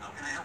How can I help?